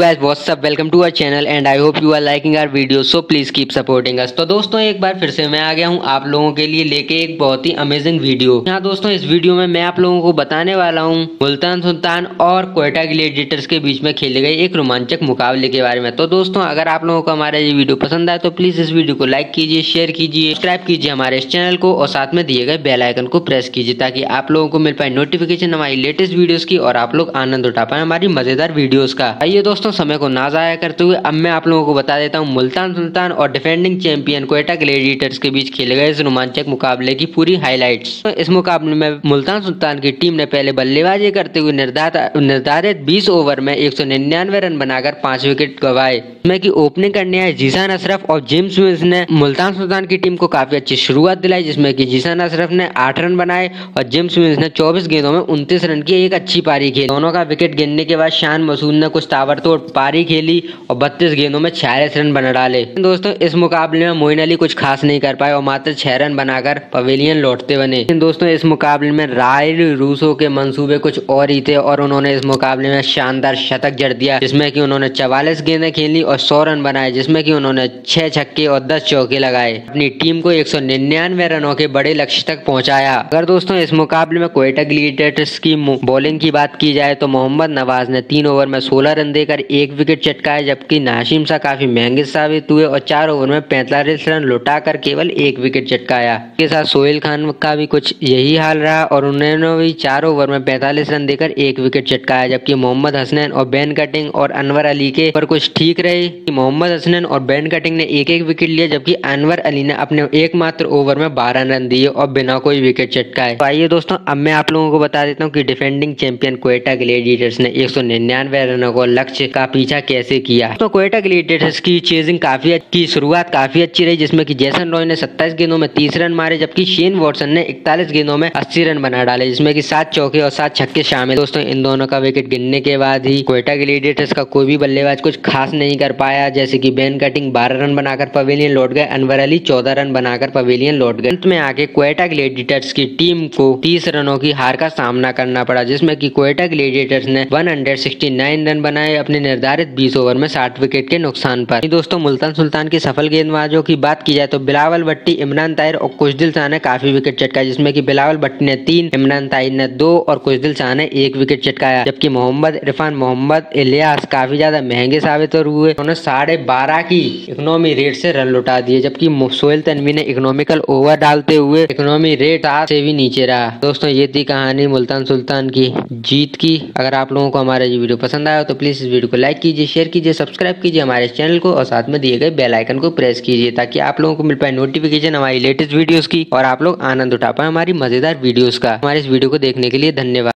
guys, what's up? Welcome to our channel and i hope you are liking our videos, so please keep supporting us. तो दोस्तों, एक बार फिर से मैं आ गया हूँ आप लोगों के लिए लेके एक बहुत ही अमेजिंग वीडियो यहाँ दोस्तों, इस वीडियो में मैं आप लोगों को बताने वाला हूँ, मुल्तान सुल्तान और कोयटा ग्लेडिएटर्स के बीच में खेले गए एक रोमांचक मुकाबले के बारे में। तो दोस्तों, अगर आप लोगों को हमारा ये वीडियो पसंद आए तो प्लीज़ इस वीडियो को लाइक कीजिए शेयर कीजिए सब्सक्राइब कीजिए हमारे इस चैनल को और साथ में दिए गए बेलाइकन को प्रेस कीजिए ताकि आप लोगों को मिल पाए नोटिफिकेशन हमारी लेटेस्ट वीडियो की और आप लोग आनंद उठा पाए हमारी मज़ेदार वीडियो का। आइए दोस्तों समय को ना जाया करते हुए अब मैं आप लोगों को बता देता हूँ, मुल्तान सुल्तान और डिफेंडिंग चैंपियन कोयटा ग्लेडिएटर्स के बीच खेले गए इस रोमांचक मुकाबले की पूरी हाईलाइट्स तो इस मुकाबले में मुल्तान सुल्तान की टीम ने पहले बल्लेबाजी करते हुए निर्धारित बीस ओवर में एक सौ निन्यानवे रन बनाकर पाँच विकेट गवाए। जिसमें की ओपनिंग करने आए जीसान अशरफ और जेम्स विल्स ने मुल्तान सुल्तान की टीम को काफ़ी अच्छी शुरुआत दिलाई, जिसमें की जीसान अशरफ ने आठ रन बनाए और जेम्स विल्स ने चौबीस गेंदों में उनतीस रन की एक अच्छी पारी खेली। दोनों का विकेट गिरने के बाद शान मसूद ने कुछ ताबड़तोड़ पारी खेली और बत्तीस गेंदों में छियालीस रन बना डाले। दोस्तों, इस मुकाबले में मोइन अली कुछ खास नहीं कर पाए और मात्र छह रन बनाकर पवेलियन लौटते बने। दोस्तों, इस मुकाबले में राय रूसो के मंसूबे कुछ और ही थे और उन्होंने इस मुकाबले में शानदार शतक जड़ दिया, जिसमें की उन्होंने चवालीस गेंदें खेली और सौ रन बनाए, जिसमें की उन्होंने छह छक्के और दस चौके लगाए। अपनी टीम को एक सौ निन्यानवे रनों के बड़े लक्ष्य तक पहुँचाया। अगर दोस्तों, इस मुकाबले में कोयटा ग्लीडेटर्स की बॉलिंग की बात की जाए तो मोहम्मद नवाज़ ने तीन ओवर में सोलह रन देकर एक विकेट चटकाए जबकि नाशिम शाह काफ़ी महँगे साबित हुए और चार ओवर में पैंतालीस रन लुटाकर केवल एक विकेट चटकाया। के साथ सोहेल खान का भी कुछ यही हाल रहा और उन्होंने भी चार ओवर में पैंतालीस रन देकर एक विकेट चटकाया, जबकि मोहम्मद हसनैन और बैन कटिंग और अनवर अली के पर कुछ ठीक रहे। मोहम्मद हसनैन और बैन कटिंग ने एक एक विकेट लिया जबकि अनवर अली ने अपने एकमात्र ओवर में बारह रन दिए और बिना कोई विकेट चटकाए। तो आइए दोस्तों, अब मैं आप लोगों को बता देता हूँ की डिफेंडिंग चैंपियन कोयटा ग्लेडिएटर्स ने एक सौ निन्यानवे रनों को लक्ष्य का पीछा कैसे किया? तो कोयटा ग्लेडिएटर्स की चेजिंग काफ़ी की शुरुआत काफ़ी अच्छी रही, जिसमें कि जैसन रॉय ने 27 गेंदों में 30 रन मारे, जबकि शेन वॉटसन ने 41 गेंदों में 80 रन बना डाले, जिसमें कि सात चौके और सात छक्के शामिल। दोस्तों, इन दोनों का विकेट गिनने के बाद ही कोयटा ग्लेडिएटर्स का कोई भी बल्लेबाज कुछ खास नहीं कर पाया, जैसे की बैन कटिंग बारह रन बनाकर पवेलियन लौट गए अनवर अली चौदह रन बनाकर पवेलियन लौट गए। अंत में आके कोयटा ग्लेडिएटर्स की टीम को तीस रनों की हार का सामना करना पड़ा, जिसमें की कोयटा ग्लेडिएटर्स ने वन रन बनाए, अपने निर्धारित बीस ओवर में साठ विकेट के नुकसान पर। दोस्तों, मुल्तान सुल्तान की सफल गेंदबाजों की बात की जाए तो बिलावल भट्टी, इमरान ताहिर और कुशदिल शाह ने काफ़ी विकेट चटकाया जिसमें कि बिलावल भट्टी ने तीन, इमरान ताहिर ने दो और कुशदिल शाह ने एक विकेट चटकाया। जबकि मोहम्मद, इरफान मोहम्मद, इलियास काफ़ी ज़्यादा महँगे साबित हुए। उन्होंने साढ़े बारह की इकोनॉमी रेट से रन लुटा दिए, जबकि सोहेल तनवी ने इकोनॉमिकल ओवर डालते हुए इकोनॉमी रेट से भी नीचे रहा। दोस्तों, ये थी कहानी मुल्तान सुल्तान की जीत की। अगर आप लोगों को हमारा ये वीडियो पसंद आया तो प्लीज़ इस वीडियो को लाइक कीजिए शेयर कीजिए सब्सक्राइब कीजिए हमारे चैनल को और साथ में दिए गए बेल आइकन को प्रेस कीजिए ताकि आप लोगों को मिल पाए नोटिफिकेशन हमारी लेटेस्ट वीडियोस की और आप लोग आनंद उठा पाए हमारी मज़ेदार वीडियोस का। हमारे इस वीडियो को देखने के लिए धन्यवाद।